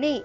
立。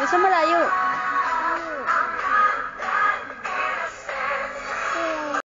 Bisa Melayu.